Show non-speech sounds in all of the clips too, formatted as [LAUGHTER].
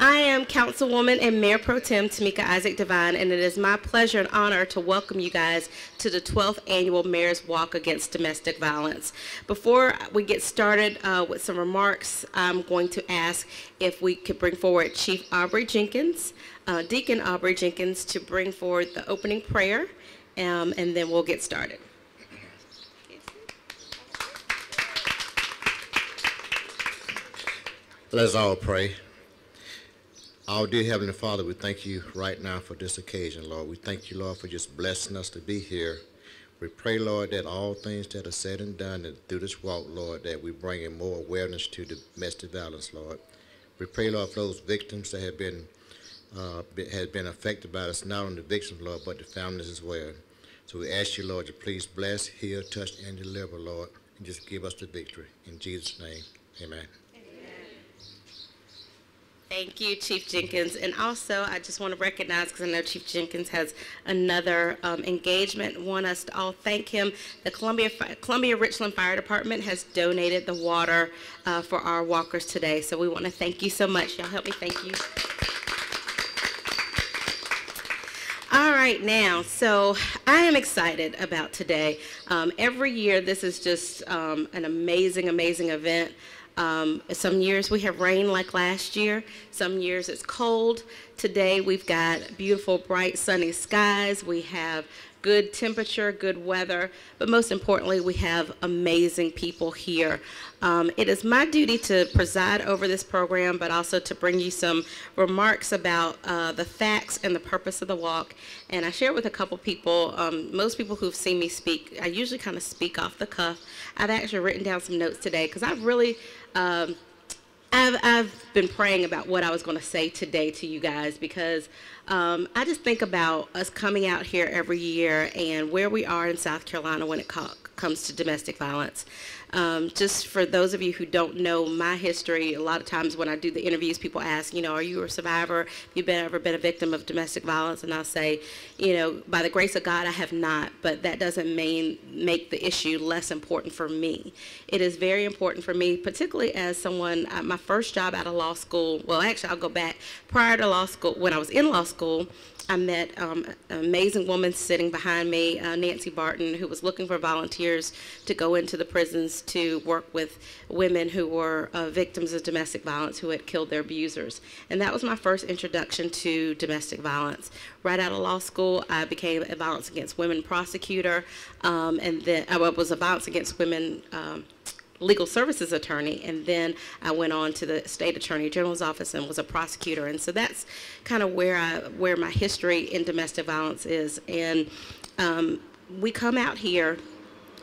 I am Councilwoman and Mayor Pro Tem Tameika Isaac Devine, and it is my pleasure and honor to welcome you guys to the 12th Annual Mayor's Walk Against Domestic Violence. Before we get started uh, with some remarks, I'm going to ask if we could bring forward Chief Aubrey Jenkins, uh, Deacon Aubrey Jenkins, to bring forward the opening prayer, um, and then we'll get started. Let's all pray. Our dear Heavenly Father, we thank you right now for this occasion, Lord. We thank you, Lord, for just blessing us to be here. We pray, Lord, that all things that are said and done and through this walk, Lord, that we bring in more awareness to domestic violence, Lord. We pray, Lord, for those victims that have been uh, has been affected by this, not only the victims, Lord, but the families as well. So we ask you, Lord, to please bless, heal, touch, and deliver, Lord, and just give us the victory. In Jesus' name, amen. Thank you, Chief Jenkins. And also, I just want to recognize, because I know Chief Jenkins has another um, engagement, want us to all thank him. The Columbia, Columbia Richland Fire Department has donated the water uh, for our walkers today. So we want to thank you so much. Y'all help me thank you. All right, now, so I am excited about today. Um, every year, this is just um, an amazing, amazing event. Um, some years we have rain like last year. Some years it's cold. Today we've got beautiful, bright, sunny skies. We have good temperature, good weather, but most importantly, we have amazing people here. Um, it is my duty to preside over this program, but also to bring you some remarks about uh, the facts and the purpose of the walk. And I share with a couple people, um, most people who've seen me speak, I usually kind of speak off the cuff. I've actually written down some notes today because I've really um, I've, I've been praying about what I was going to say today to you guys because um, I just think about us coming out here every year and where we are in South Carolina when it comes to domestic violence. Um, just for those of you who don't know my history, a lot of times when I do the interviews, people ask, you know, are you a survivor? Have you been, ever been a victim of domestic violence? And I'll say, you know, by the grace of God, I have not, but that doesn't mean make the issue less important for me. It is very important for me, particularly as someone, uh, my first job out of law school, well, actually, I'll go back. Prior to law school, when I was in law school, I met um, an amazing woman sitting behind me, uh, Nancy Barton, who was looking for volunteers to go into the prisons to work with women who were uh, victims of domestic violence who had killed their abusers. And that was my first introduction to domestic violence. Right out of law school, I became a violence against women prosecutor, um, and then I was a violence against women. Um, legal services attorney, and then I went on to the state attorney general's office and was a prosecutor. And so that's kind of where I where my history in domestic violence is. And um, we come out here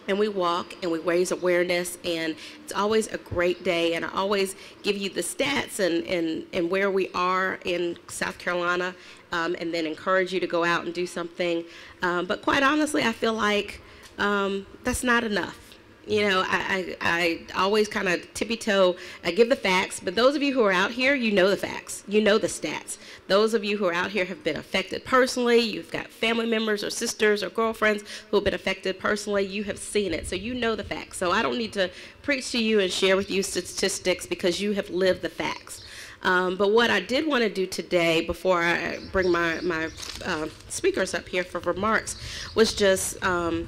and we walk and we raise awareness and it's always a great day and I always give you the stats and, and, and where we are in South Carolina um, and then encourage you to go out and do something. Um, but quite honestly, I feel like um, that's not enough you know, I, I, I always kind of tippy toe, I give the facts, but those of you who are out here, you know the facts, you know the stats. Those of you who are out here have been affected personally, you've got family members or sisters or girlfriends who have been affected personally, you have seen it, so you know the facts. So I don't need to preach to you and share with you statistics because you have lived the facts. Um, but what I did want to do today, before I bring my, my uh, speakers up here for remarks, was just um,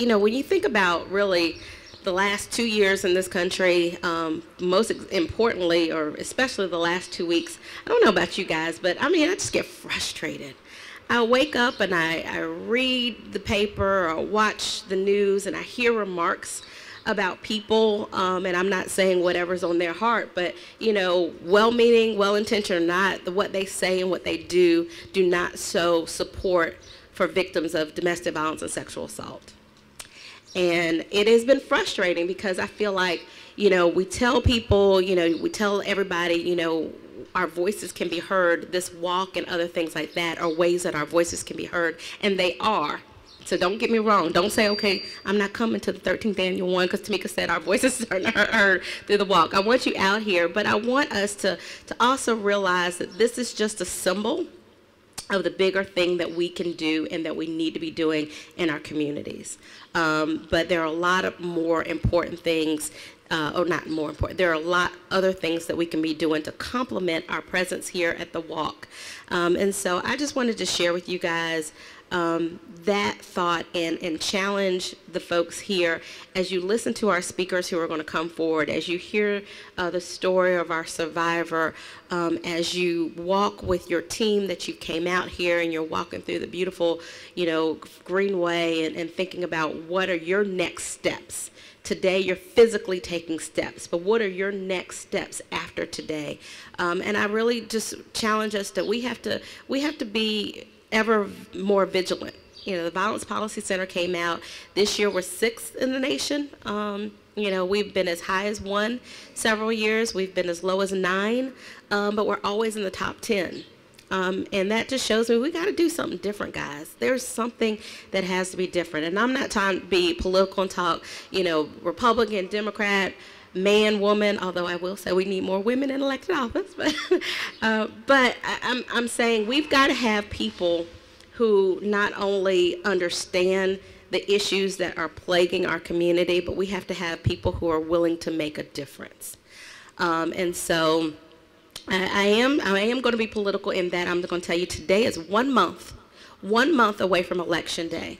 you know, when you think about really the last two years in this country, um, most importantly, or especially the last two weeks, I don't know about you guys, but I mean, I just get frustrated. I wake up and I, I read the paper or watch the news and I hear remarks about people, um, and I'm not saying whatever's on their heart, but you know, well-meaning, well-intentioned or not, what they say and what they do do not show support for victims of domestic violence and sexual assault. And it has been frustrating because I feel like, you know, we tell people, you know, we tell everybody, you know, our voices can be heard, this walk and other things like that are ways that our voices can be heard, and they are. So don't get me wrong. Don't say, okay, I'm not coming to the 13th annual one because Tameika said our voices [LAUGHS] are not heard through the walk. I want you out here, but I want us to, to also realize that this is just a symbol of the bigger thing that we can do and that we need to be doing in our communities. Um, but there are a lot of more important things, uh, or not more important, there are a lot other things that we can be doing to complement our presence here at the walk. Um, and so I just wanted to share with you guys um, that thought and, and challenge the folks here as you listen to our speakers who are going to come forward, as you hear uh, the story of our survivor, um, as you walk with your team that you came out here and you're walking through the beautiful, you know, Greenway and, and thinking about what are your next steps. Today, you're physically taking steps, but what are your next steps after today? Um, and I really just challenge us that we have to we have to be ever more vigilant. You know, the Violence Policy Center came out this year. We're sixth in the nation. Um, you know, we've been as high as one several years. We've been as low as nine, um, but we're always in the top ten. Um, and that just shows me we got to do something different, guys. There's something that has to be different. And I'm not trying to be political and talk, you know, Republican, Democrat, man, woman, although I will say we need more women in elected office. [LAUGHS] But, uh, but I, I'm, I'm saying we've got to have people who not only understand the issues that are plaguing our community, but we have to have people who are willing to make a difference. Um, and so I, I am I am going to be political in that I'm going to tell you today is one month, one month away from election day.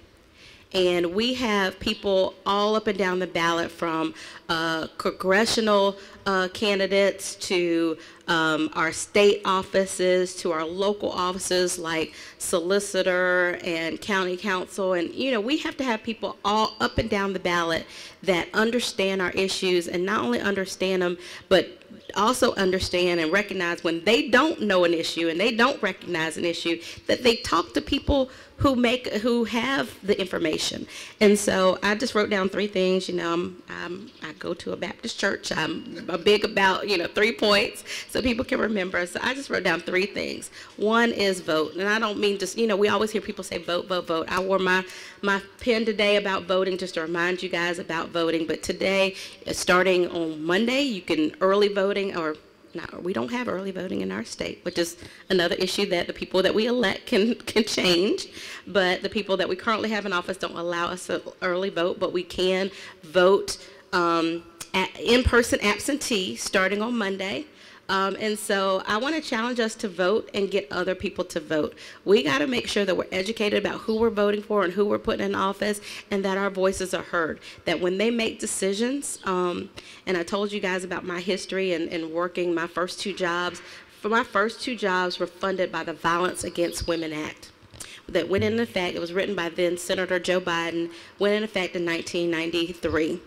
And we have people all up and down the ballot from uh, congressional uh, candidates to um, our state offices to our local offices like solicitor and county council. And, you know, we have to have people all up and down the ballot that understand our issues and not only understand them, but also understand and recognize when they don't know an issue and they don't recognize an issue that they talk to people who make who have the information. And so i just wrote down three things you know I'm, I'm, i go to a baptist church i'm big about you know three points so people can remember. So i just wrote down three things. One is vote. And i don't mean just you know we always hear people say vote vote vote. I wore my my pen today about voting just to remind you guys about voting. But today uh, starting on monday you can early voting or not, we don't have early voting in our state, which is another issue that the people that we elect can, [LAUGHS] can change. But the people that we currently have in office don't allow us to early vote, but we can vote um, in-person absentee starting on Monday. Um, and so I want to challenge us to vote and get other people to vote. We got to make sure that we're educated about who we're voting for and who we're putting in office and that our voices are heard. That when they make decisions, um, and I told you guys about my history and, and working my first two jobs, for my first two jobs were funded by the Violence Against Women Act that went into effect. It was written by then Senator Joe Biden, went in effect in 1993.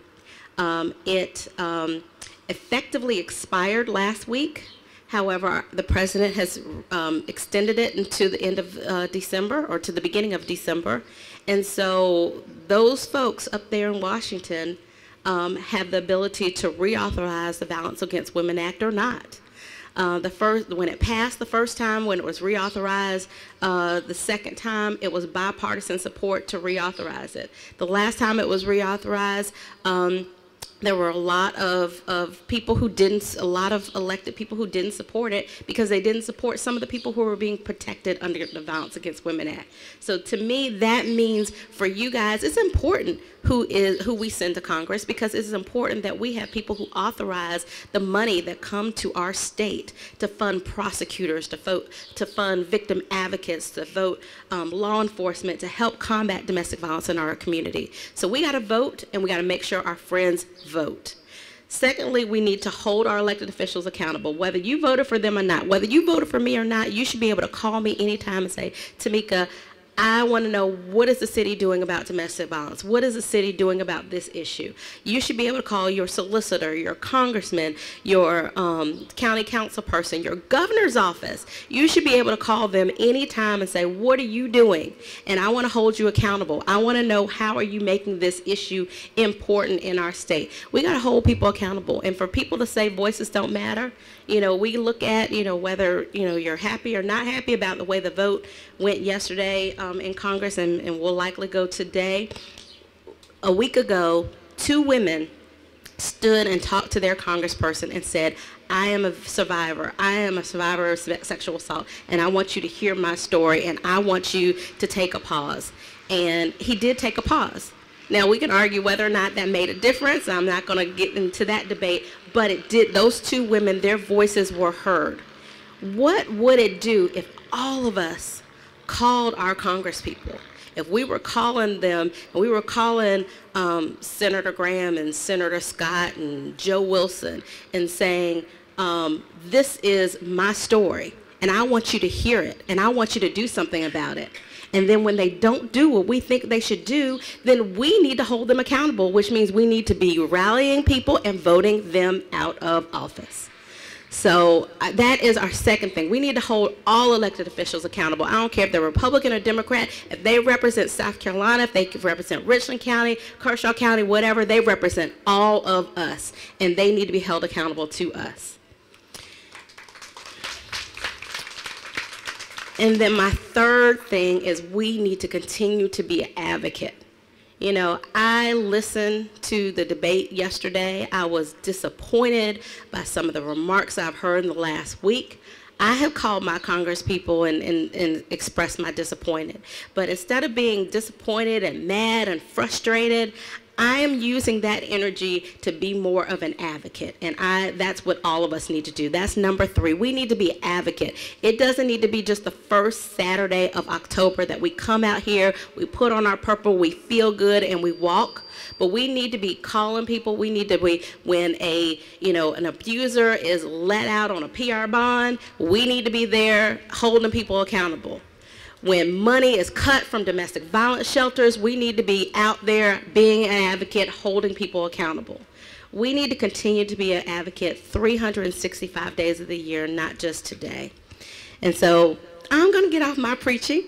Um, it um, effectively expired last week. However, the president has um, extended it into the end of uh, December or to the beginning of December. And so those folks up there in Washington um, have the ability to reauthorize the Violence Against Women Act or not. Uh, the first, when it passed the first time, when it was reauthorized uh, the second time, it was bipartisan support to reauthorize it. The last time it was reauthorized, um, there were a lot of, of people who didn't, a lot of elected people who didn't support it because they didn't support some of the people who were being protected under the Violence Against Women Act. So to me, that means for you guys, it's important who is who we send to Congress because it's important that we have people who authorize the money that come to our state to fund prosecutors, to vote, to fund victim advocates, to vote um, law enforcement to help combat domestic violence in our community. So we got to vote and we got to make sure our friends. Secondly, we need to hold our elected officials accountable. Whether you voted for them or not, whether you voted for me or not, you should be able to call me anytime and say, Tameika, I want to know what is the city doing about domestic violence? What is the city doing about this issue? You should be able to call your solicitor, your congressman, your um, county council person, your governor's office. You should be able to call them anytime and say, what are you doing? And I want to hold you accountable. I want to know how are you making this issue important in our state. We got to hold people accountable. And for people to say voices don't matter, you know, we look at, you know, whether, you know, you're happy or not happy about the way the vote went yesterday um, in Congress and, and will likely go today. A week ago, two women stood and talked to their congressperson and said, I am a survivor. I am a survivor of sexual assault, and I want you to hear my story, and I want you to take a pause. And he did take a pause. Now we can argue whether or not that made a difference. I'm not going to get into that debate, but it did. Those two women, their voices were heard. What would it do if all of us called our congresspeople? If we were calling them, and we were calling um, Senator Graham and Senator Scott and Joe Wilson and saying, um, this is my story, and I want you to hear it, and I want you to do something about it. And then when they don't do what we think they should do, then we need to hold them accountable, which means we need to be rallying people and voting them out of office. So uh, that is our second thing. We need to hold all elected officials accountable. I don't care if they're Republican or Democrat. If they represent South Carolina, if they represent Richland County, Kershaw County, whatever, they represent all of us. And they need to be held accountable to us. And then my third thing is we need to continue to be an advocate. You know, I listened to the debate yesterday. I was disappointed by some of the remarks I've heard in the last week. I have called my Congress people and, and, and, expressed my disappointment. But instead of being disappointed and mad and frustrated, I am using that energy to be more of an advocate. And I that's what all of us need to do. That's number three. We need to be advocate. It doesn't need to be just the first Saturday of October that we come out here, we put on our purple, we feel good, and we walk. But we need to be calling people. We need to be when a you know an abuser is let out on a PR bond, we need to be there holding people accountable. When money is cut from domestic violence shelters, we need to be out there being an advocate, holding people accountable. We need to continue to be an advocate 365 days of the year, not just today. And so I'm going to get off my preaching.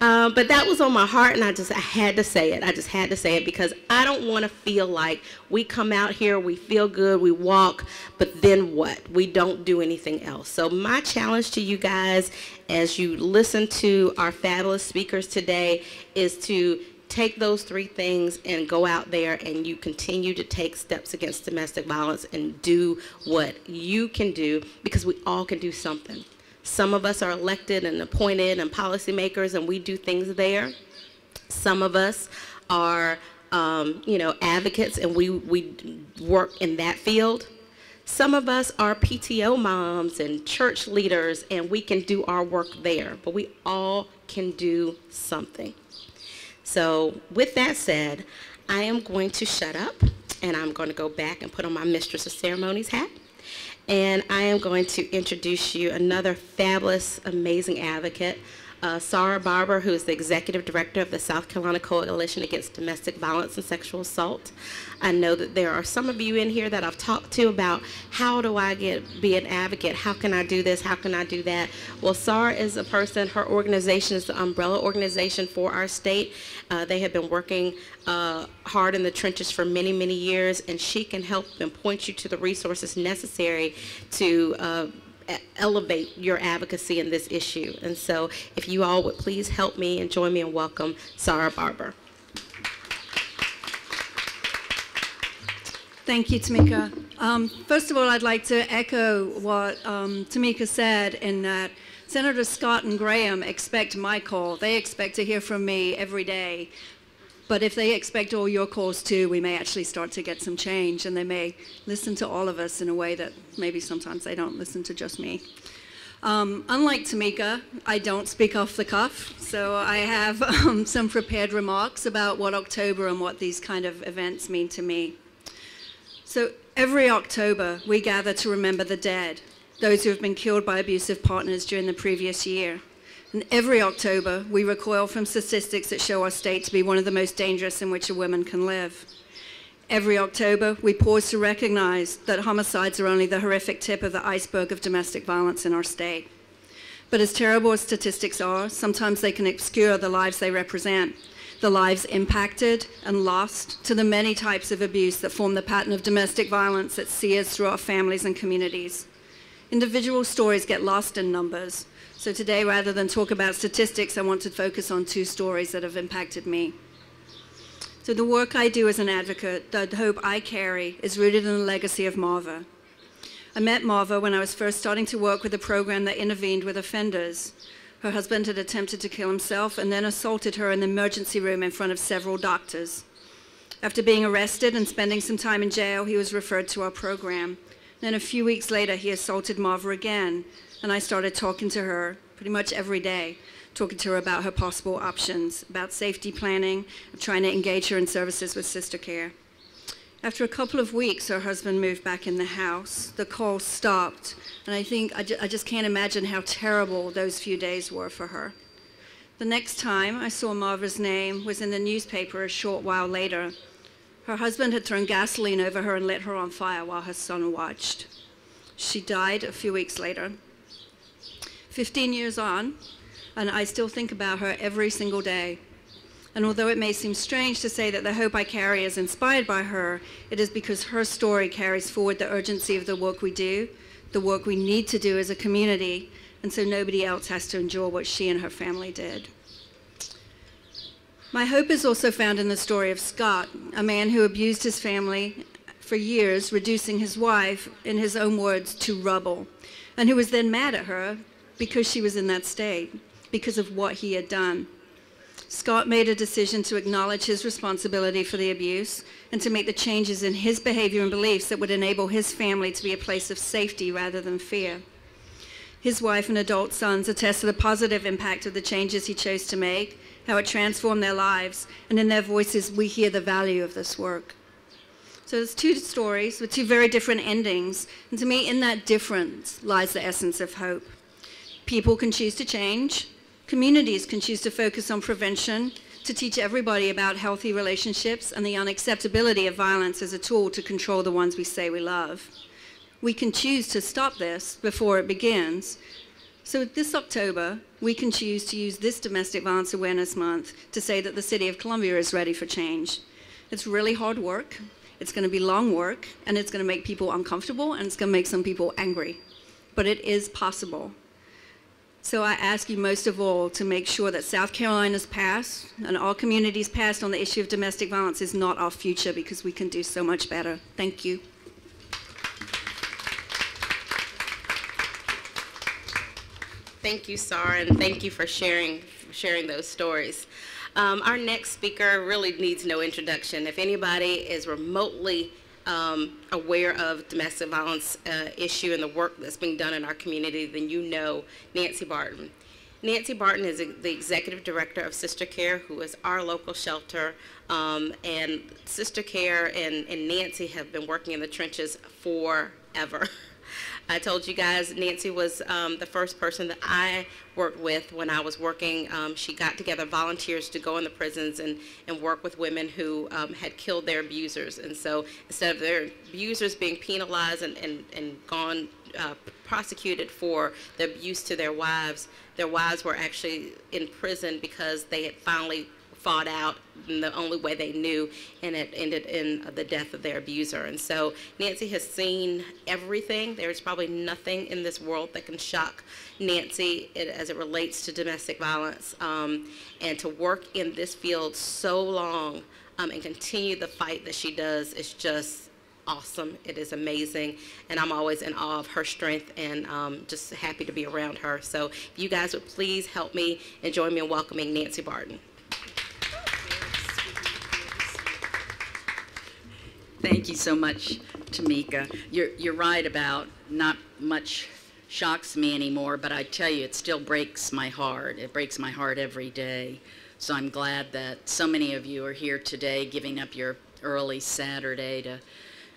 uh, [LAUGHS] but that was on my heart, and I just I had to say it. I just had to say it because I don't want to feel like we come out here, we feel good, we walk, but then what? We don't do anything else. So my challenge to you guys, as you listen to our fabulous speakers today, is to take those three things and go out there and you continue to take steps against domestic violence and do what you can do because we all can do something. Some of us are elected and appointed and policymakers, and we do things there. Some of us are, um, you know, advocates, and we, we work in that field. Some of us are PTO moms and church leaders, and we can do our work there, but we all can do something. So with that said, I am going to shut up, and I'm going to go back and put on my Mistress of Ceremonies hat and I am going to introduce you another fabulous, amazing advocate, uh, Sarah Barber, who is the Executive Director of the South Carolina Coalition Against Domestic Violence and Sexual Assault. I know that there are some of you in here that I've talked to about how do I get be an advocate? How can I do this? How can I do that? Well, Sarah is a person, her organization is the umbrella organization for our state. Uh, they have been working uh, hard in the trenches for many, many years, and she can help and point you to the resources necessary to uh, elevate your advocacy in this issue. And so if you all would please help me and join me in welcome Sarah Barber. Thank you, Tameika. Um, first of all, I'd like to echo what um, Tameika said in that Senator Scott and Graham expect my call. They expect to hear from me every day but if they expect all your calls too, we may actually start to get some change and they may listen to all of us in a way that maybe sometimes they don't listen to just me. Um, unlike Tameika, I don't speak off the cuff, so I have [LAUGHS] um, some prepared remarks about what October and what these kind of events mean to me. So every October, we gather to remember the dead, those who have been killed by abusive partners during the previous year. And every October, we recoil from statistics that show our state to be one of the most dangerous in which a woman can live. Every October, we pause to recognize that homicides are only the horrific tip of the iceberg of domestic violence in our state. But as terrible as statistics are, sometimes they can obscure the lives they represent, the lives impacted and lost to the many types of abuse that form the pattern of domestic violence that sears through our families and communities. Individual stories get lost in numbers, so today, rather than talk about statistics, I want to focus on two stories that have impacted me. So the work I do as an advocate, the hope I carry, is rooted in the legacy of Marva. I met Marva when I was first starting to work with a program that intervened with offenders. Her husband had attempted to kill himself and then assaulted her in the emergency room in front of several doctors. After being arrested and spending some time in jail, he was referred to our program. Then a few weeks later, he assaulted Marva again, and I started talking to her pretty much every day, talking to her about her possible options, about safety planning, trying to engage her in services with Sistercare. After a couple of weeks, her husband moved back in the house. The calls stopped, and I think I, ju- I just can't imagine how terrible those few days were for her. The next time I saw Marva's name was in the newspaper a short while later. Her husband had thrown gasoline over her and lit her on fire while her son watched. She died a few weeks later. 15 years on, and I still think about her every single day. And although it may seem strange to say that the hope I carry is inspired by her, it is because her story carries forward the urgency of the work we do, the work we need to do as a community, and so nobody else has to endure what she and her family did. My hope is also found in the story of Scott, a man who abused his family for years, reducing his wife, in his own words, to rubble, and who was then mad at her because she was in that state, because of what he had done. Scott made a decision to acknowledge his responsibility for the abuse and to make the changes in his behavior and beliefs that would enable his family to be a place of safety rather than fear. His wife and adult sons attest to the positive impact of the changes he chose to make how it transformed their lives, and in their voices, we hear the value of this work. So there's two stories with two very different endings, and to me, in that difference lies the essence of hope. People can choose to change, communities can choose to focus on prevention, to teach everybody about healthy relationships and the unacceptability of violence as a tool to control the ones we say we love. We can choose to stop this before it begins, so this October, we can choose to use this Domestic Violence Awareness Month to say that the City of Columbia is ready for change. It's really hard work, it's going to be long work, and it's going to make people uncomfortable, and it's going to make some people angry. But it is possible. So I ask you most of all to make sure that South Carolina's past and all communities past on the issue of domestic violence is not our future because we can do so much better. Thank you. Thank you, Sarah, and thank you for sharing sharing those stories. Um, our next speaker really needs no introduction. If anybody is remotely um, aware of domestic violence uh, issue and the work that's being done in our community, then you know Nancy Barton. Nancy Barton is the executive director of Sistercare, who is our local shelter. Um, and Sistercare and, and Nancy have been working in the trenches forever. [LAUGHS] I told you guys Nancy was um, the first person that I worked with when I was working. Um, she got together volunteers to go in the prisons and, and work with women who um, had killed their abusers. And so instead of their abusers being penalized and, and, and gone uh, prosecuted for the abuse to their wives, their wives were actually in prison because they had finally fought out in the only way they knew, and it ended in the death of their abuser. And so Nancy has seen everything. There's probably nothing in this world that can shock Nancy as it relates to domestic violence. Um, and to work in this field so long um, and continue the fight that she does is just awesome. It is amazing. And I'm always in awe of her strength and um, just happy to be around her. So if you guys would please help me and join me in welcoming Nancy Barton. Thank you so much, Tameika. You're, you're right about not much shocks me anymore, but I tell you, it still breaks my heart. It breaks my heart every day. So I'm glad that so many of you are here today giving up your early Saturday to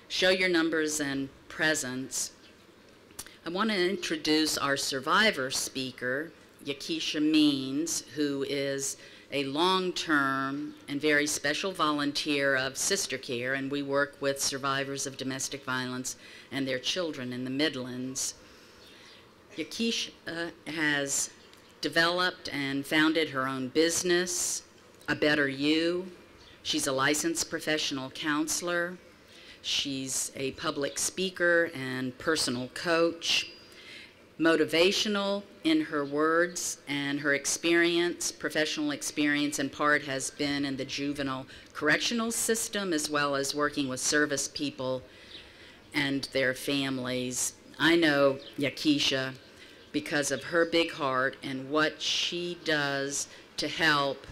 show your numbers and presence. I want to introduce our survivor speaker, Yakisha Means, who is a long-term and very special volunteer of Sistercare, and we work with survivors of domestic violence and their children in the Midlands. Yakish uh, has developed and founded her own business, A Better You. She's a licensed professional counselor. She's a public speaker and personal coach motivational in her words and her experience, professional experience in part has been in the juvenile correctional system as well as working with service people and their families. I know Yakisha because of her big heart and what she does to help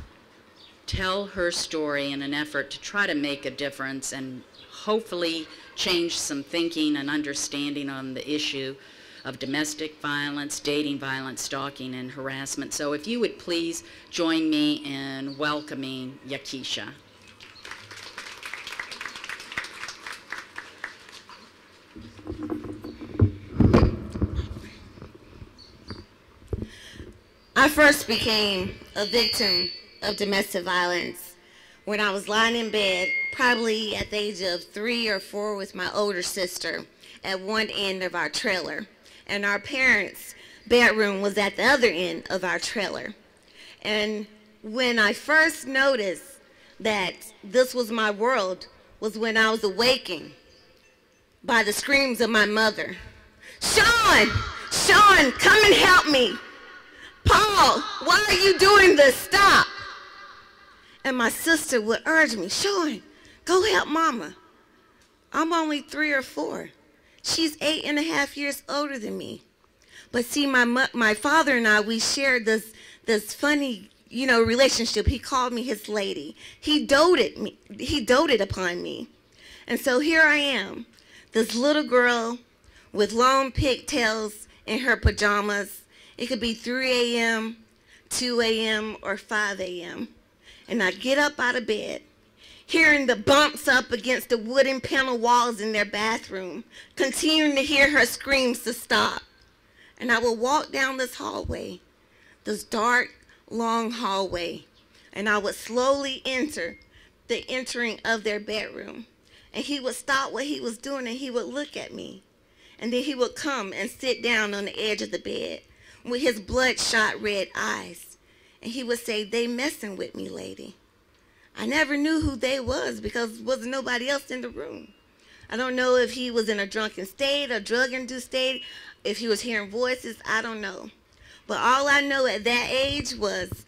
tell her story in an effort to try to make a difference and hopefully change some thinking and understanding on the issue of domestic violence, dating violence, stalking, and harassment. So if you would please join me in welcoming Yakisha. I first became a victim of domestic violence when I was lying in bed, probably at the age of three or four with my older sister at one end of our trailer. And our parents' bedroom was at the other end of our trailer. And when I first noticed that this was my world was when I was awakened by the screams of my mother. Sean! Sean, come and help me! Paul, why are you doing this? Stop! And my sister would urge me, Sean, go help mama. I'm only three or four. She's eight and a half years older than me. But see, my my father and I, we shared this this funny, you know, relationship. He called me his lady. He doted me. He doted upon me. And so here I am, this little girl with long pigtails in her pajamas. It could be 3 a.m., 2 a.m., or 5 a.m. And I get up out of bed hearing the bumps up against the wooden panel walls in their bathroom, continuing to hear her screams to stop. And I would walk down this hallway, this dark, long hallway, and I would slowly enter the entering of their bedroom. And he would stop what he was doing and he would look at me. And then he would come and sit down on the edge of the bed with his bloodshot red eyes. And he would say, they messing with me, lady. I never knew who they was because wasn't nobody else in the room. I don't know if he was in a drunken state or drug-induced state, if he was hearing voices, I don't know. But all I know at that age was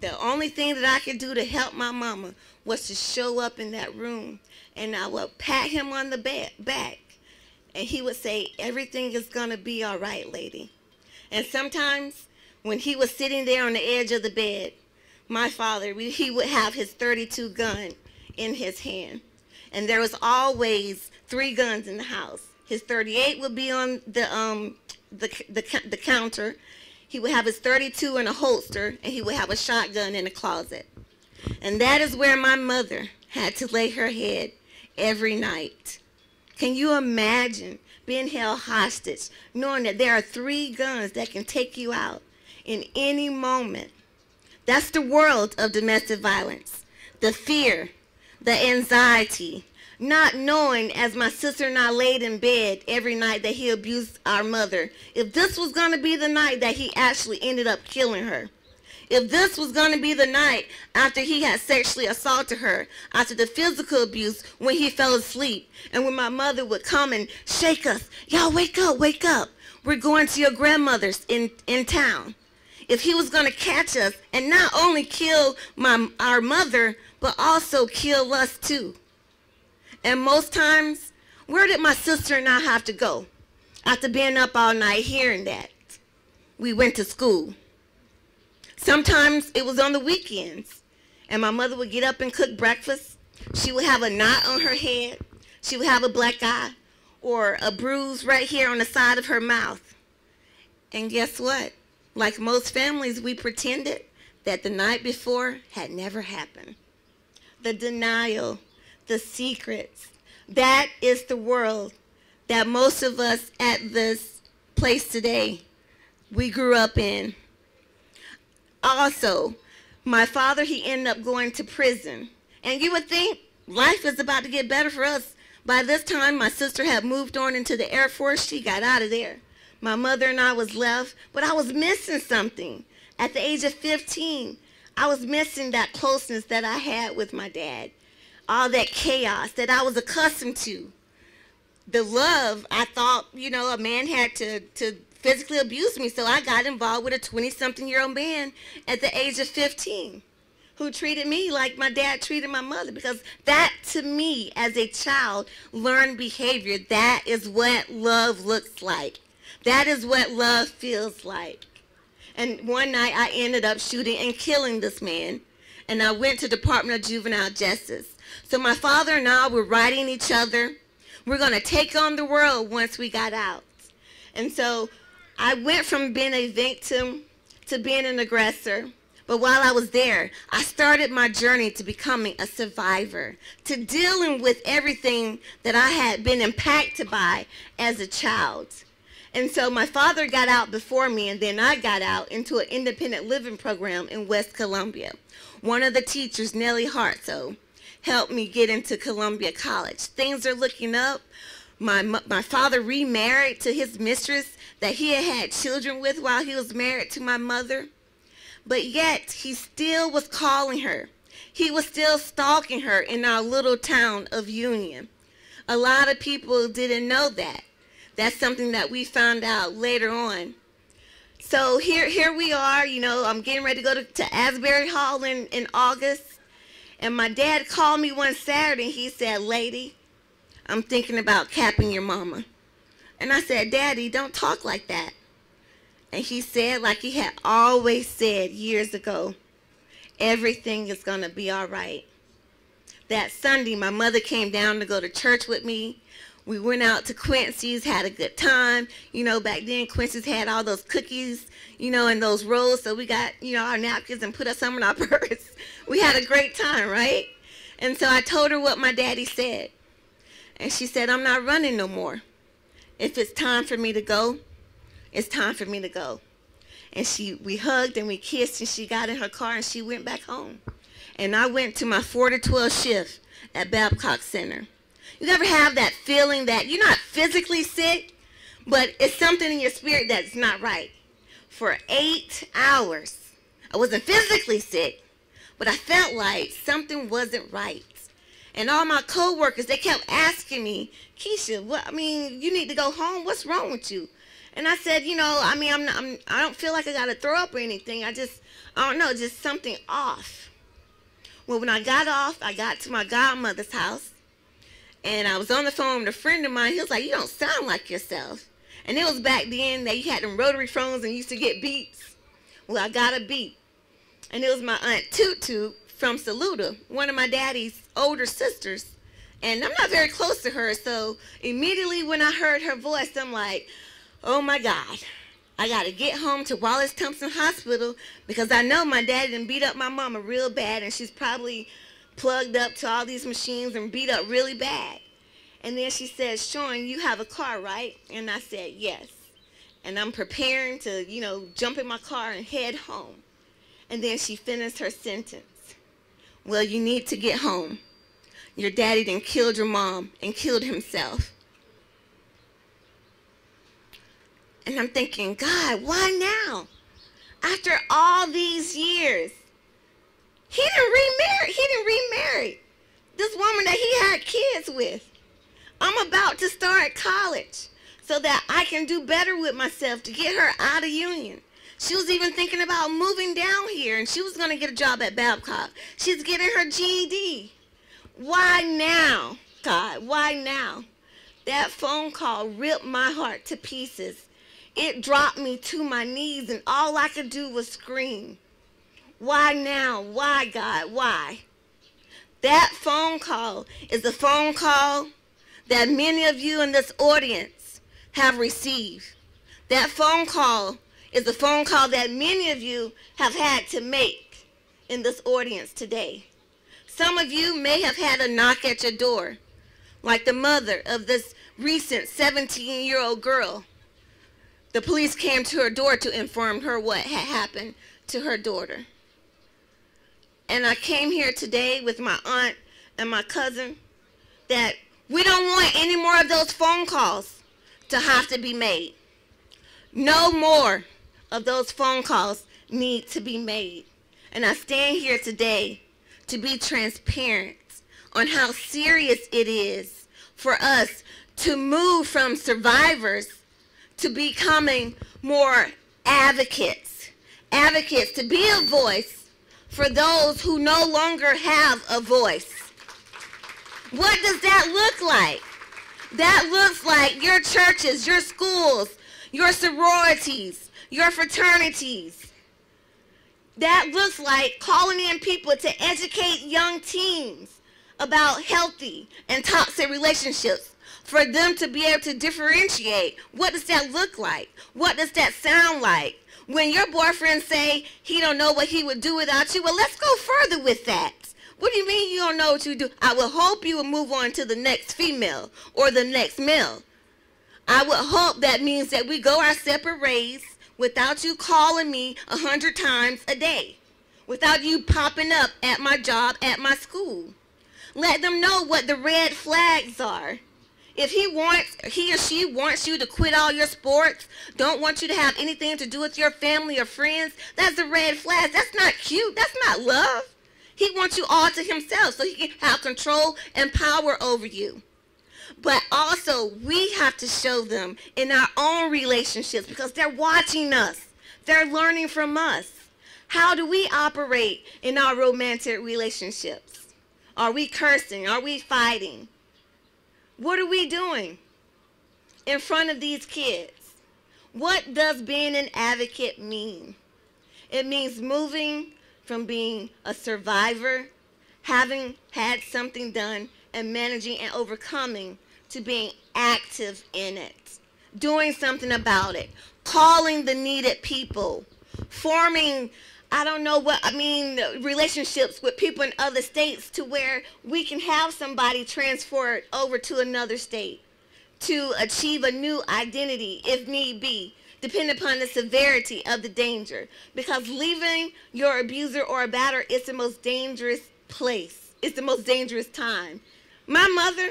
the only thing that I could do to help my mama was to show up in that room and I would pat him on the back and he would say, everything is going to be all right, lady. And sometimes when he was sitting there on the edge of the bed, my father, he would have his 32 gun in his hand. And there was always three guns in the house. His 38 would be on the, um, the, the, the counter. He would have his 32 in a holster, and he would have a shotgun in a closet. And that is where my mother had to lay her head every night. Can you imagine being held hostage, knowing that there are three guns that can take you out in any moment? That's the world of domestic violence. The fear, the anxiety, not knowing as my sister and I laid in bed every night that he abused our mother, if this was going to be the night that he actually ended up killing her. If this was going to be the night after he had sexually assaulted her, after the physical abuse when he fell asleep, and when my mother would come and shake us, y'all wake up, wake up. We're going to your grandmother's in, in town if he was going to catch us and not only kill my, our mother, but also kill us too. And most times, where did my sister and I have to go? After being up all night hearing that, we went to school. Sometimes it was on the weekends, and my mother would get up and cook breakfast. She would have a knot on her head. She would have a black eye or a bruise right here on the side of her mouth. And guess what? Like most families, we pretended that the night before had never happened. The denial, the secrets, that is the world that most of us at this place today, we grew up in. Also, my father, he ended up going to prison. And you would think life is about to get better for us. By this time, my sister had moved on into the Air Force. She got out of there. My mother and I was left, but I was missing something. At the age of 15, I was missing that closeness that I had with my dad. All that chaos that I was accustomed to. The love, I thought, you know, a man had to, to physically abuse me, so I got involved with a 20-something year old man at the age of 15. who treated me like my dad treated my mother because that to me as a child learned behavior that is what love looks like that is what love feels like. And one night i ended up shooting and killing this man and i went to department of juvenile justice. So my father and i were writing each other. We're going to take on the world once we got out. And so i went from being a victim to being an aggressor. But while I was there, I started my journey to becoming a survivor, to dealing with everything that I had been impacted by as a child. And so my father got out before me, and then I got out into an independent living program in West Columbia. One of the teachers, Nellie Hartso, helped me get into Columbia College. Things are looking up. My, my father remarried to his mistress that he had had children with while he was married to my mother. But yet, he still was calling her. He was still stalking her in our little town of Union. A lot of people didn't know that. That's something that we found out later on. So here, here we are, you know, I'm getting ready to go to, to Asbury Hall in, in August. And my dad called me one Saturday and he said, Lady, I'm thinking about capping your mama. And I said, Daddy, don't talk like that. And he said, like he had always said years ago, everything is going to be all right. That Sunday, my mother came down to go to church with me. We went out to Quincy's, had a good time. You know, back then Quincy's had all those cookies, you know, and those rolls. So we got, you know, our napkins and put us some in our [LAUGHS] purse. We had a great time, right? And so I told her what my daddy said. And she said, I'm not running no more. If it's time for me to go, it's time for me to go. And she, we hugged and we kissed and she got in her car and she went back home. And I went to my 4 to 12 shift at Babcock Center. You ever have that feeling that you're not physically sick, but it's something in your spirit that's not right? For eight hours, I wasn't physically sick, but I felt like something wasn't right. And all my coworkers, they kept asking me, Keisha, what, I mean, you need to go home. What's wrong with you? And I said, you know, I mean, I'm, not, I'm I don't feel like I got to throw up or anything. I just, I don't know, just something off. Well, when I got off, I got to my godmother's house, and I was on the phone with a friend of mine. He was like, you don't sound like yourself. And it was back then that you had them rotary phones and used to get beeps. Well, I got a beep. And it was my aunt Tutu from Saluda, one of my daddy's older sisters. And I'm not very close to her, so immediately when I heard her voice, I'm like, oh my God, I got to get home to Wallace Thompson Hospital because I know my dad didn't beat up my mama real bad and she's probably plugged up to all these machines and beat up really bad. And then she says, Sean, you have a car, right? And I said, yes. And I'm preparing to, you know, jump in my car and head home. And then she finished her sentence. Well, you need to get home. Your daddy then killed your mom and killed himself. And I'm thinking, God, why now? After all these years, he didn't remarry. He didn't remarry this woman that he had kids with. I'm about to start college so that I can do better with myself to get her out of union. She was even thinking about moving down here and she was going to get a job at Babcock. She's getting her GED. Why now, God? Why now? That phone call ripped my heart to pieces it dropped me to my knees, and all I could do was scream. Why now? Why, God? Why? That phone call is a phone call that many of you in this audience have received. That phone call is a phone call that many of you have had to make in this audience today. Some of you may have had a knock at your door, like the mother of this recent 17 year old girl the police came to her door to inform her what had happened to her daughter. And I came here today with my aunt and my cousin that we don't want any more of those phone calls to have to be made. No more of those phone calls need to be made. And I stand here today to be transparent on how serious it is for us to move from survivors to becoming more advocates. Advocates, to be a voice for those who no longer have a voice. What does that look like? That looks like your churches, your schools, your sororities, your fraternities. That looks like calling in people to educate young teens about healthy and toxic relationships for them to be able to differentiate. What does that look like? What does that sound like? When your boyfriend say he don't know what he would do without you, well, let's go further with that. What do you mean you don't know what you do? I would hope you would move on to the next female or the next male. I would hope that means that we go our separate ways without you calling me a hundred times a day, without you popping up at my job, at my school. Let them know what the red flags are. If he wants, he or she wants you to quit all your sports, don't want you to have anything to do with your family or friends, that's a red flag. That's not cute. That's not love. He wants you all to himself so he can have control and power over you. But also, we have to show them in our own relationships because they're watching us. They're learning from us. How do we operate in our romantic relationships? Are we cursing? Are we fighting? What are we doing in front of these kids? What does being an advocate mean? It means moving from being a survivor, having had something done, and managing and overcoming to being active in it, doing something about it, calling the needed people, forming I don't know what I mean relationships with people in other states to where we can have somebody transferred over to another state to achieve a new identity if need be depending upon the severity of the danger. Because leaving your abuser or a batter is the most dangerous place. It's the most dangerous time. My mother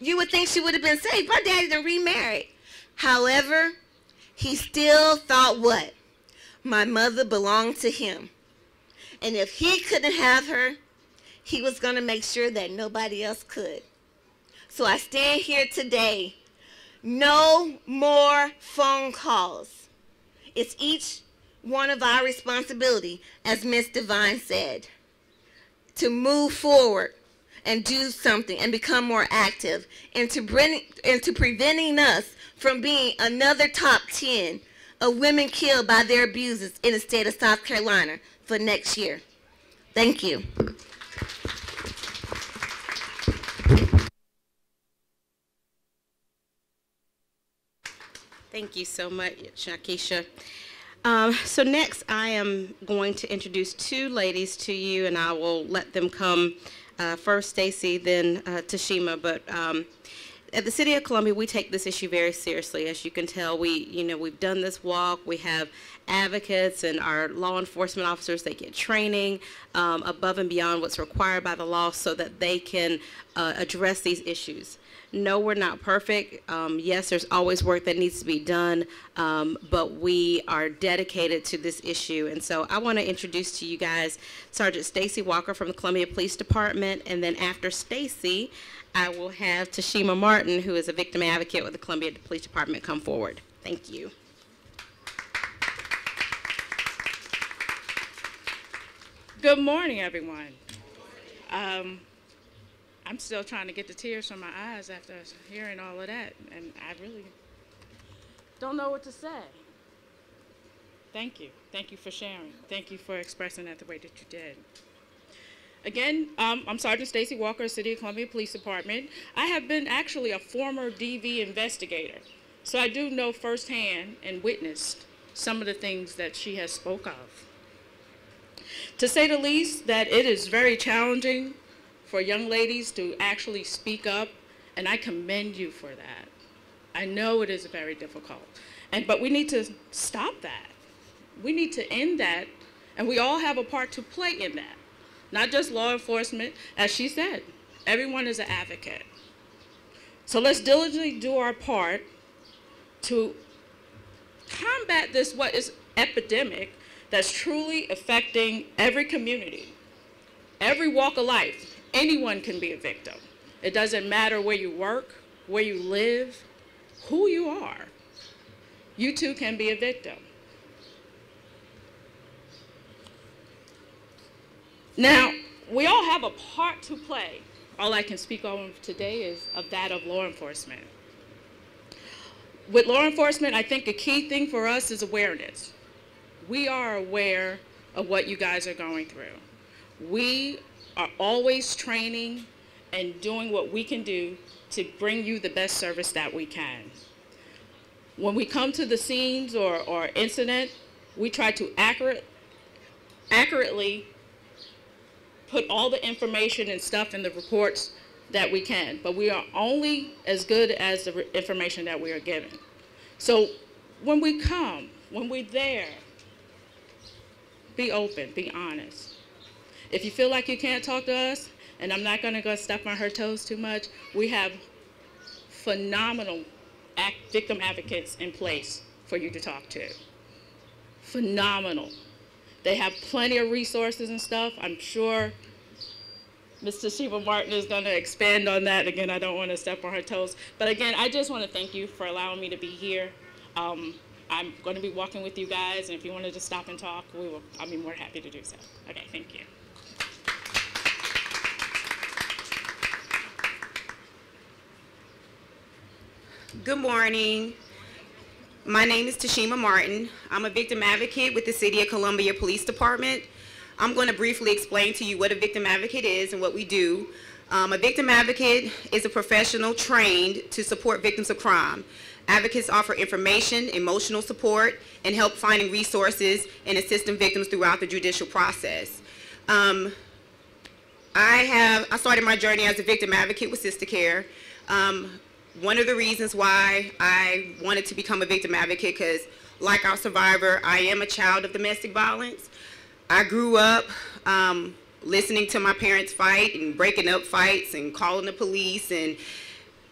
you would think she would have been saved. My daddy done remarried. However he still thought what my mother belonged to him. And if he couldn't have her, he was going to make sure that nobody else could. So I stand here today. No more phone calls. It's each one of our responsibility, as Miss Devine said, to move forward and do something and become more active into, bring, into preventing us from being another top 10 of women killed by their abusers in the state of South Carolina for next year. Thank you. Thank you so much, Shakisha. Um, so next, I am going to introduce two ladies to you, and I will let them come uh, first, Stacy, then uh, Tashima. But um, at the City of Columbia, we take this issue very seriously. As you can tell, we, you know, we've done this walk. We have advocates and our law enforcement officers. They get training um, above and beyond what's required by the law so that they can uh, address these issues. No, we're not perfect. Um, yes, there's always work that needs to be done, um, but we are dedicated to this issue. And so I want to introduce to you guys Sergeant Stacy Walker from the Columbia Police Department, and then after Stacy, I will have Tashima Martin, who is a victim advocate with the Columbia Police Department, come forward. Thank you. Good morning, everyone. Um, I'm still trying to get the tears from my eyes after hearing all of that, and I really don't know what to say. Thank you. Thank you for sharing. Thank you for expressing that the way that you did. Again, um, I'm Sergeant Stacy Walker, City of Columbia Police Department. I have been actually a former DV investigator, so I do know firsthand and witnessed some of the things that she has spoke of. To say the least, that it is very challenging for young ladies to actually speak up, and I commend you for that. I know it is very difficult, and but we need to stop that. We need to end that, and we all have a part to play in that not just law enforcement. As she said, everyone is an advocate. So let's diligently do our part to combat this, what is epidemic that's truly affecting every community, every walk of life. Anyone can be a victim. It doesn't matter where you work, where you live, who you are. You too can be a victim. Now, we all have a part to play. All I can speak on today is of that of law enforcement. With law enforcement, I think a key thing for us is awareness. We are aware of what you guys are going through. We are always training and doing what we can do to bring you the best service that we can. When we come to the scenes or, or incident, we try to accurate, accurately put all the information and stuff in the reports that we can, but we are only as good as the information that we are given. So when we come, when we're there, be open, be honest. If you feel like you can't talk to us, and I'm not going to go step on her toes too much, we have phenomenal victim advocates in place for you to talk to. Phenomenal. They have plenty of resources and stuff. I'm sure Ms. Tashima Martin is going to expand on that. Again, I don't want to step on her toes. But again, I just want to thank you for allowing me to be here. Um, I'm going to be walking with you guys, and if you wanted to stop and talk, we will, I'll be more happy to do so. Okay, thank you. Good morning. My name is Tashima Martin. I'm a victim advocate with the City of Columbia Police Department. I'm going to briefly explain to you what a victim advocate is and what we do. Um, a victim advocate is a professional trained to support victims of crime. Advocates offer information, emotional support, and help finding resources and assisting victims throughout the judicial process. Um, I have I started my journey as a victim advocate with Sistercare. Um, one of the reasons why I wanted to become a victim advocate because like our survivor, I am a child of domestic violence. I grew up um, listening to my parents fight and breaking up fights and calling the police and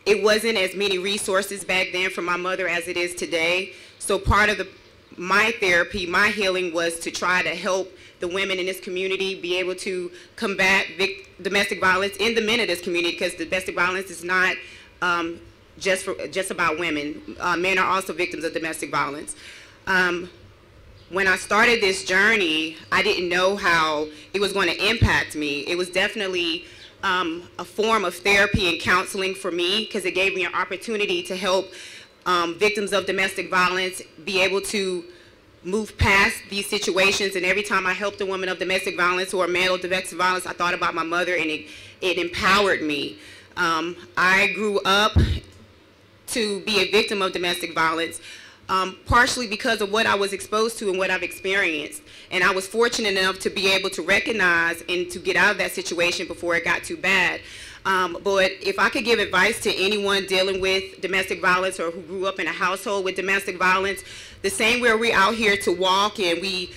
it wasn't as many resources back then for my mother as it is today. So part of the my therapy, my healing was to try to help the women in this community be able to combat domestic violence in the men of this community because domestic violence is not um, just for just about women. Uh, men are also victims of domestic violence. Um, when I started this journey, I didn't know how it was going to impact me. It was definitely um, a form of therapy and counseling for me because it gave me an opportunity to help um, victims of domestic violence be able to move past these situations. And every time I helped a woman of domestic violence or a man of domestic violence, I thought about my mother and it, it empowered me. Um, I grew up to be a victim of domestic violence, um, partially because of what I was exposed to and what I've experienced. And I was fortunate enough to be able to recognize and to get out of that situation before it got too bad. Um, but if I could give advice to anyone dealing with domestic violence or who grew up in a household with domestic violence, the same way we're out here to walk and we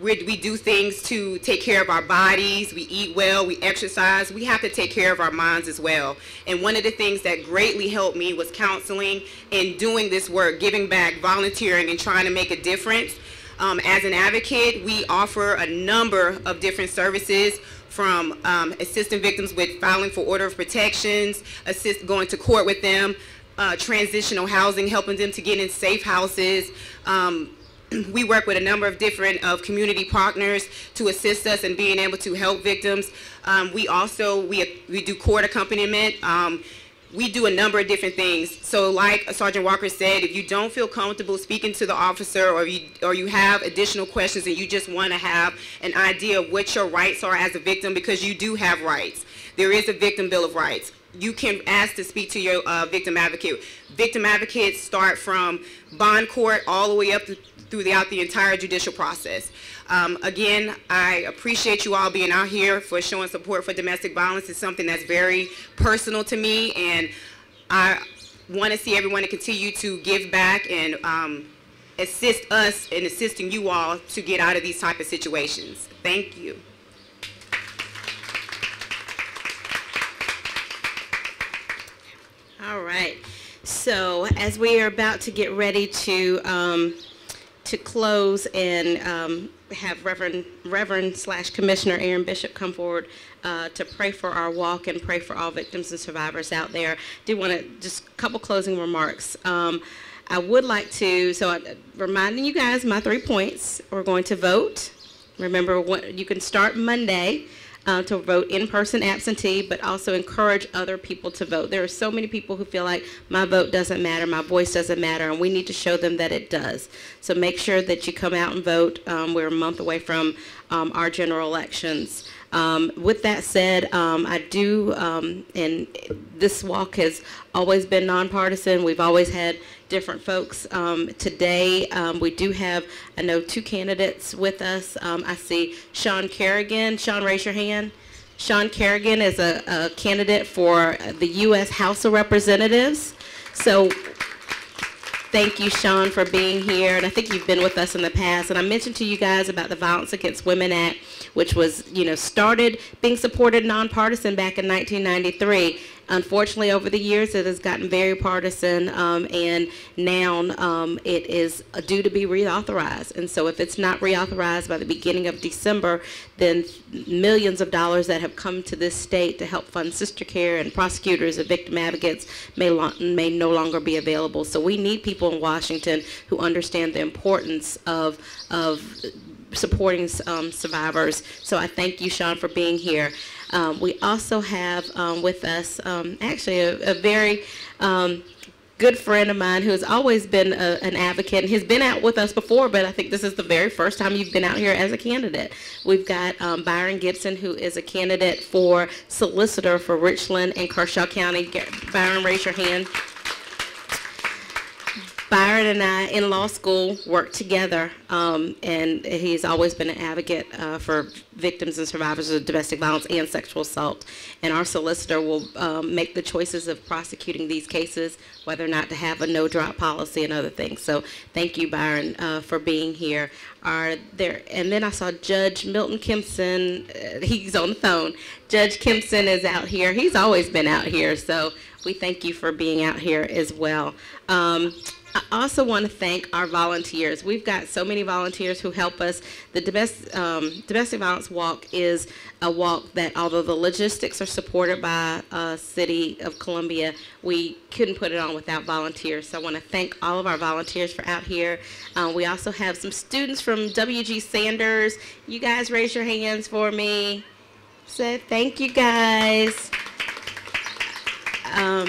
we we do things to take care of our bodies, we eat well, we exercise, we have to take care of our minds as well. And one of the things that greatly helped me was counseling and doing this work, giving back, volunteering, and trying to make a difference. Um, as an advocate, we offer a number of different services from um, assisting victims with filing for order of protections, assist going to court with them, uh, transitional housing, helping them to get in safe houses, um, we work with a number of different of community partners to assist us in being able to help victims. Um, we also we we do court accompaniment. Um, we do a number of different things. So like Sergeant Walker said, if you don't feel comfortable speaking to the officer or you, or you have additional questions and you just want to have an idea of what your rights are as a victim, because you do have rights. There is a Victim Bill of Rights. You can ask to speak to your uh, victim advocate. Victim advocates start from bond court all the way up to throughout the entire judicial process. Um, again, I appreciate you all being out here for showing support for domestic violence. It's something that's very personal to me, and I want to see everyone to continue to give back and um, assist us in assisting you all to get out of these type of situations. Thank you. All right. So as we are about to get ready to um, to close and um, have Reverend Reverend slash Commissioner Aaron Bishop come forward uh, to pray for our walk and pray for all victims and survivors out there. do want to just a couple closing remarks. Um, I would like to so I, reminding you guys my three points. We're going to vote. Remember, what, you can start Monday. Uh, to vote in person absentee, but also encourage other people to vote. There are so many people who feel like my vote doesn't matter, my voice doesn't matter, and we need to show them that it does. So make sure that you come out and vote. Um, we're a month away from um, our general elections. Um, with that said, um, I do, um, and this walk has always been nonpartisan. We've always had different folks. Um, today, um, we do have, I know, two candidates with us. I see Sean Carrigan. Sean, raise your hand. Sean Carrigan is a, a candidate for the U.S. House of Representatives. So Thank you, Sean, for being here. And I think you've been with us in the past. And I mentioned to you guys about the Violence Against Women Act, which was, you know, started being supported nonpartisan back in 1993. Unfortunately, over the years, it has gotten very partisan, um, and now um, it is due to be reauthorized. And so, if it's not reauthorized by the beginning of December, then millions of dollars that have come to this state to help fund Sistercare and prosecutors and victim advocates may may no longer be available. So, we need people in Washington who understand the importance of of supporting um, survivors. So I thank you, Sean, for being here. Um, we also have um, with us um, actually a, a very um, good friend of mine who has always been a, an advocate and has been out with us before, but I think this is the very first time you've been out here as a candidate. We've got um, Byron Gipson, who is a candidate for solicitor for Richland and Kershaw County. Byron, raise your hand. Byron and I in law school worked together, um, and he's always been an advocate uh, for victims and survivors of domestic violence and sexual assault. And our solicitor will um, make the choices of prosecuting these cases, whether or not to have a no drop policy and other things. So thank you, Byron, uh, for being here. Are there? And then I saw Judge Milton Kimpson. Uh, he's on the phone. Judge Kimpson is out here. He's always been out here. So we thank you for being out here as well. Um, I also want to thank our volunteers. We've got so many volunteers who help us. The domestic, um, domestic violence walk is a walk that, although the logistics are supported by uh, City of Columbia, we couldn't put it on without volunteers. So I want to thank all of our volunteers for out here. Uh, we also have some students from WG Sanders. You guys raise your hands for me. Say thank you guys. Um,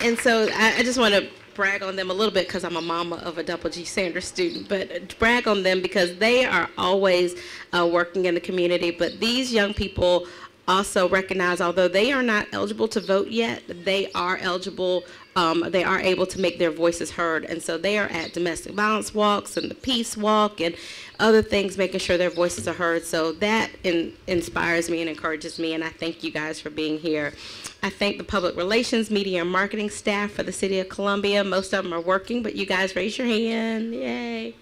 and so I, I just want to brag on them a little bit because I'm a mama of a Double G Sanders student, but brag on them because they are always uh, working in the community. But these young people also recognize, although they are not eligible to vote yet, they are eligible um, they are able to make their voices heard. And so they are at domestic violence walks and the peace walk and other things, making sure their voices are heard. So that in, inspires me and encourages me, and I thank you guys for being here. I thank the public relations, media, and marketing staff for the City of Columbia. Most of them are working, but you guys raise your hand. Yay.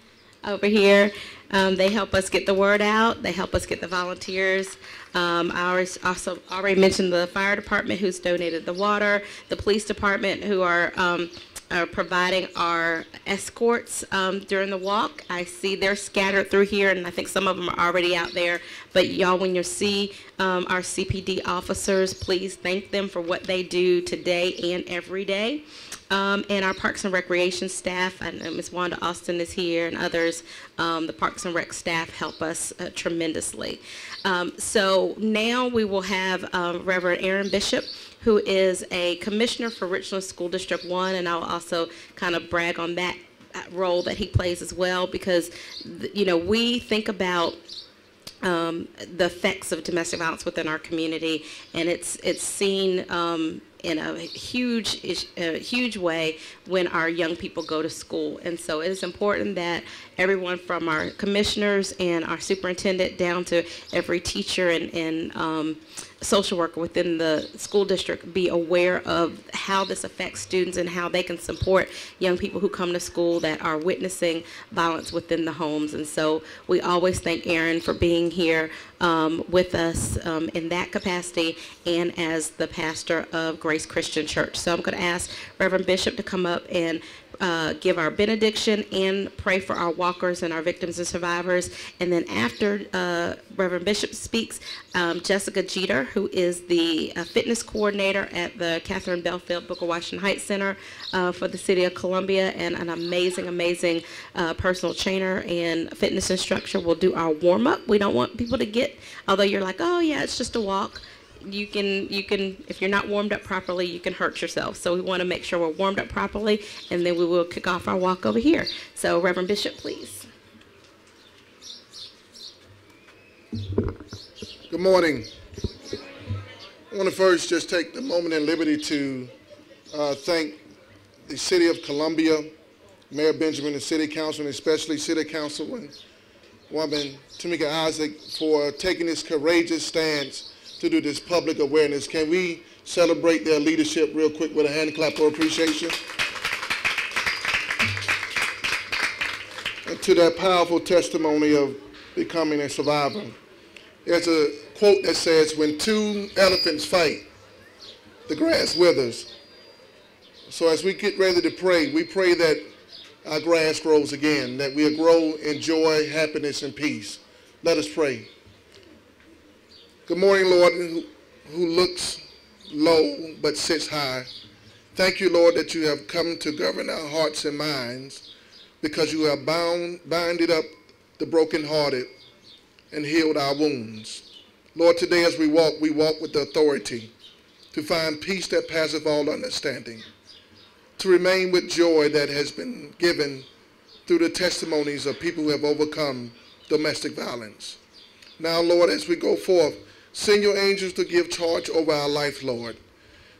Over here. Um, they help us get the word out. They help us get the volunteers. Um, I also already mentioned the fire department who's donated the water, the police department who are, um, are providing our escorts um, during the walk. I see they're scattered through here, and I think some of them are already out there. But y'all, when you see um, our CPD officers, please thank them for what they do today and every day. Um, and our Parks and Recreation staff, and Ms. Wanda Austin is here, and others, um, the Parks and Rec staff help us uh, tremendously. Um, so now we will have uh, Reverend Aaron Bishop, who is a commissioner for Richland School District 1, and I'll also kind of brag on that role that he plays as well because, you know, we think about um, the effects of domestic violence within our community, and it's it's seen um, in a huge, a huge way when our young people go to school. And so it is important that everyone from our commissioners and our superintendent down to every teacher and, and um, social worker within the school district be aware of how this affects students and how they can support young people who come to school that are witnessing violence within the homes. And so we always thank Aaron for being here um, with us um, in that capacity and as the pastor of Grace Christian Church. So I'm going to ask Reverend Bishop to come up and uh, give our benediction and pray for our walkers and our victims and survivors. And then after uh, Reverend Bishop speaks, um, Jessica Jeter, who is the uh, fitness coordinator at the Catherine Belfield Booker Washington Heights Center uh, for the City of Columbia and an amazing, amazing uh, personal trainer and fitness instructor, will do our warm up. We don't want people to get, although you're like, oh yeah, it's just a walk you can you can if you're not warmed up properly you can hurt yourself. So we want to make sure we're warmed up properly and then we will kick off our walk over here. So reverend bishop please. Good morning. I want to first just take the moment and liberty to uh, thank the City of Columbia, Mayor Benjamin, and City Council, and especially City Councilwoman Woman Tameika Isaac for taking this courageous stance to do this public awareness. Can we celebrate their leadership real quick with a hand clap of appreciation? And to that powerful testimony of becoming a survivor. There's a quote that says, when two elephants fight, the grass withers. So as we get ready to pray, we pray that our grass grows again, that we'll grow in joy, happiness, and peace. Let us pray. Good morning, Lord, who, who looks low but sits high. Thank you, Lord, that you have come to govern our hearts and minds because you have bound, binded up the brokenhearted and healed our wounds. Lord, today as we walk, we walk with the authority to find peace that passeth all understanding, to remain with joy that has been given through the testimonies of people who have overcome domestic violence. Now, Lord, as we go forth, send your angels to give charge over our life, Lord,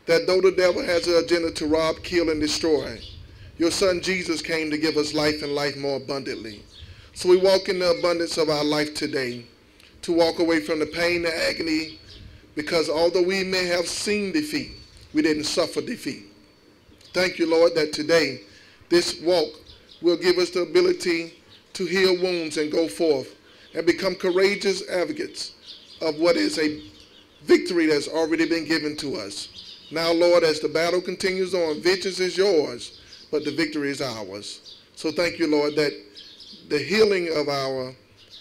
that though the devil has an agenda to rob, kill, and destroy, your son Jesus came to give us life and life more abundantly. So we walk in the abundance of our life today to walk away from the pain and agony because although we may have seen defeat, we didn't suffer defeat. Thank you, Lord, that today this walk will give us the ability to heal wounds and go forth and become courageous advocates of what is a victory that's already been given to us. Now, Lord, as the battle continues on, vengeance is yours, but the victory is ours. So thank you, Lord, that the healing of our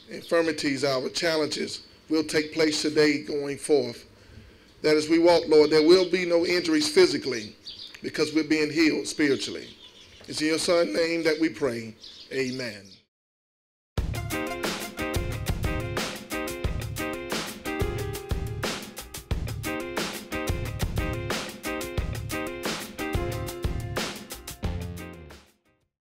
infirmities, our challenges will take place today going forth. That as we walk, Lord, there will be no injuries physically because we're being healed spiritually. It's in your son's name that we pray. Amen.